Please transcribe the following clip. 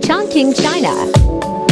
Chongqing, China.